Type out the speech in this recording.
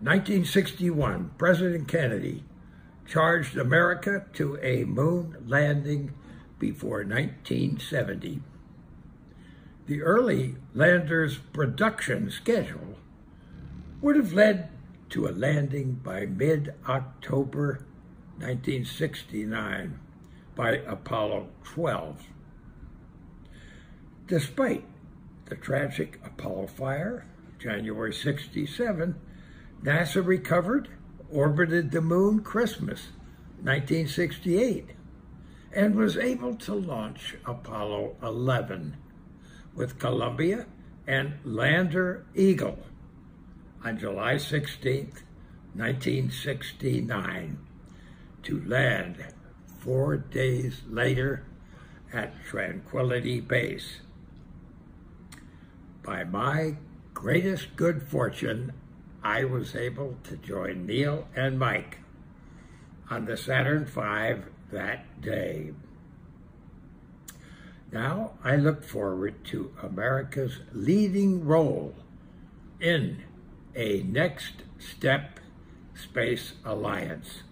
1961, President Kennedy charged America to a moon landing before 1970. The early lander's production schedule would have led to a landing by mid-October 1969 by Apollo 12. Despite the tragic Apollo fire, January 67, NASA recovered, orbited the moon Christmas 1968, and was able to launch Apollo 11 with Columbia and Lander Eagle on July 16, 1969, to land four days later at Tranquility Base. By my greatest good fortune, I was able to join Neil and Mike on the Saturn V that day. Now I look forward to America's leading role in a next step space alliance.